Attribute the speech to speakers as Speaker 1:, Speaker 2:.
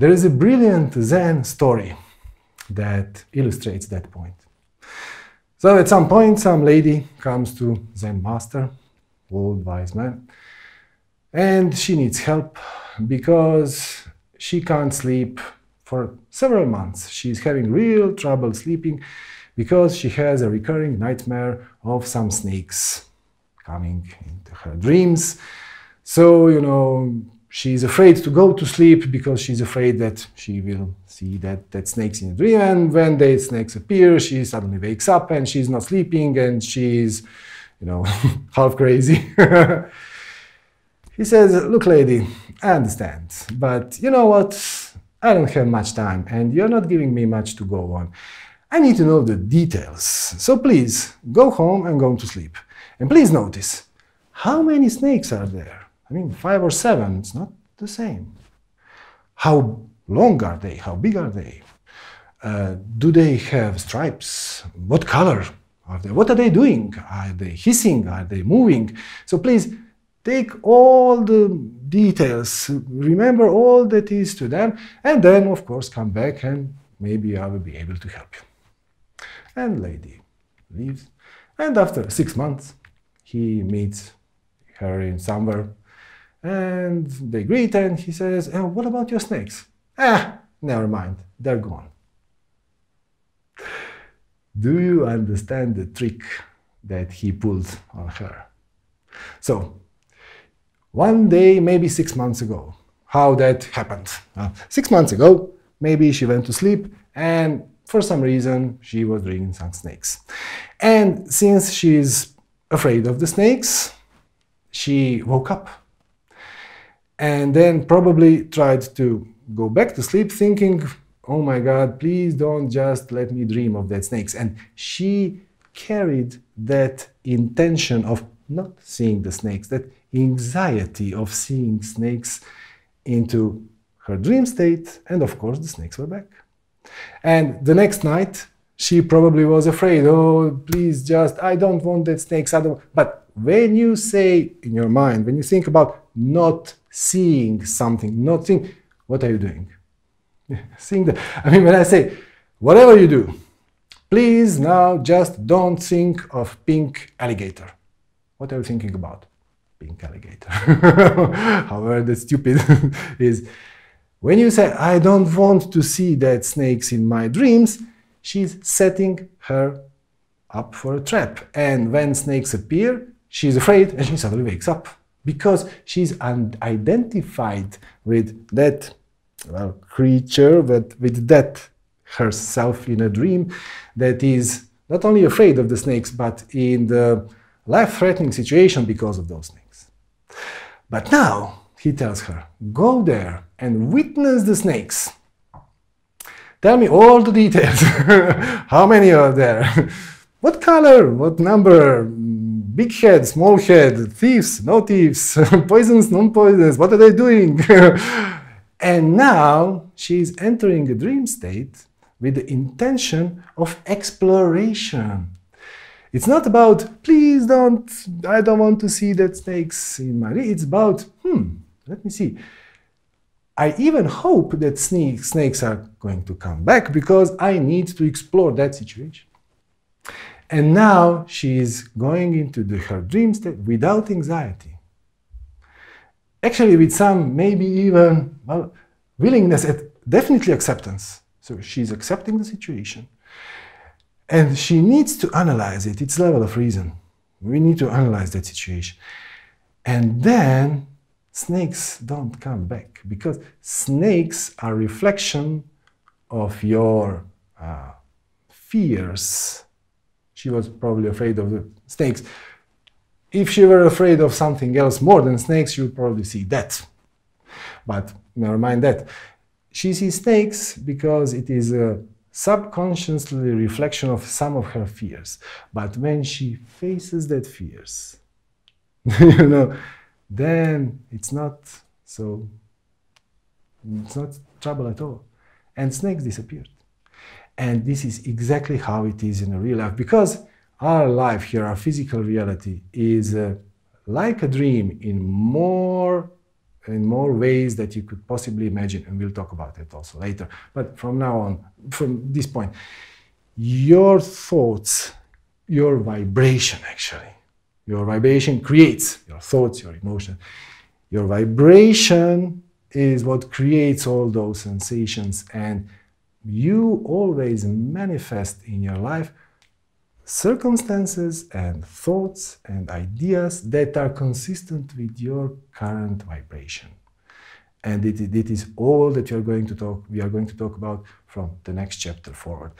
Speaker 1: There is a brilliant Zen story that illustrates that point. So at some point, some lady comes to Zen master, old wise man, and she needs help because she can't sleep for several months. She's having real trouble sleeping because she has a recurring nightmare of some snakes coming into her dreams. So, you know, she's afraid to go to sleep because she's afraid that she will see that, that snakes in a dream. And when the snakes appear, she suddenly wakes up and she's not sleeping and she's, you know, half crazy. he says, Look, lady, I understand, but you know what? I don't have much time and you're not giving me much to go on. I need to know the details. So please go home and go to sleep. And please notice how many snakes are there? I mean, five or seven, it's not the same. How long are they? How big are they? Uh, do they have stripes? What color are they? What are they doing? Are they hissing? Are they moving? So please take all the details, remember all that is to them, and then, of course, come back and maybe I will be able to help you. And lady leaves. And after six months, he meets her in somewhere and they greet and he says, oh, what about your snakes? Ah, never mind, they're gone. Do you understand the trick that he pulled on her? So, one day, maybe six months ago, how that happened. Uh, six months ago, maybe she went to sleep and for some reason she was dreaming some snakes. And since she's afraid of the snakes, she woke up and then probably tried to go back to sleep thinking, oh my God, please don't just let me dream of that snakes. And she carried that intention of not seeing the snakes, that anxiety of seeing snakes into her dream state. And of course, the snakes were back. And the next night, she probably was afraid, oh, please just, I don't want that snakes. I don't. But when you say in your mind, when you think about not seeing something, not seeing, what are you doing? seeing the, I mean, when I say, whatever you do, please now just don't think of pink alligator. What are you thinking about? Pink alligator. However, the stupid is when you say, I don't want to see that snakes in my dreams, she's setting her up for a trap. And when snakes appear, she's afraid and she suddenly wakes up because she's identified with that well, creature, but with that herself in a dream that is not only afraid of the snakes, but in the life-threatening situation because of those snakes. But now he tells her, go there and witness the snakes. Tell me all the details. How many are there? what color? What number? Big head, small head, thieves, no thieves, poisons, non-poisons, what are they doing? and now she's entering a dream state with the intention of exploration. It's not about, please don't, I don't want to see that snakes in my, it's about, hmm, let me see. I even hope that snakes are going to come back because I need to explore that situation. And now she is going into the, her dream state without anxiety. Actually, with some maybe even well, willingness, definitely acceptance. So she's accepting the situation. And she needs to analyze it, its level of reason. We need to analyze that situation. And then snakes don't come back because snakes are reflection of your uh, fears she was probably afraid of the snakes. If she were afraid of something else more than snakes, would probably see that. But never mind that. She sees snakes because it is a subconsciously reflection of some of her fears. But when she faces that fears, you know, then it's not so, it's not trouble at all. And snakes disappeared. And this is exactly how it is in real life because our life here, our physical reality, is uh, like a dream in more in more ways that you could possibly imagine, and we'll talk about it also later. But from now on, from this point, your thoughts, your vibration actually, your vibration creates your thoughts, your emotion. Your vibration is what creates all those sensations, and you always manifest in your life circumstances and thoughts and ideas that are consistent with your current vibration. And it, it is all that you are going to talk, we are going to talk about from the next chapter forward.